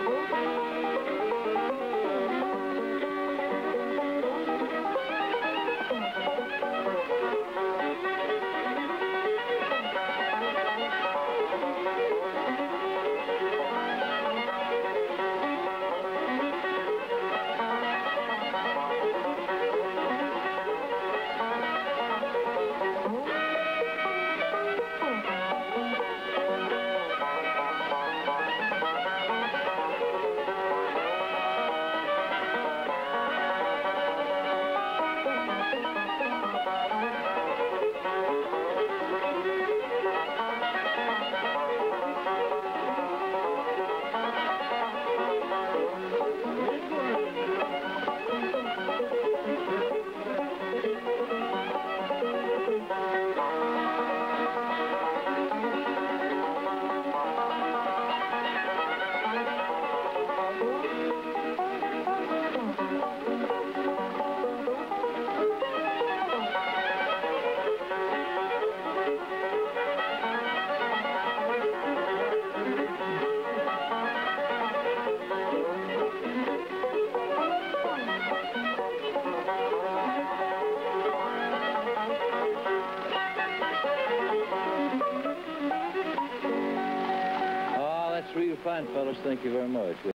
Música three fine fellows. Thank you very much.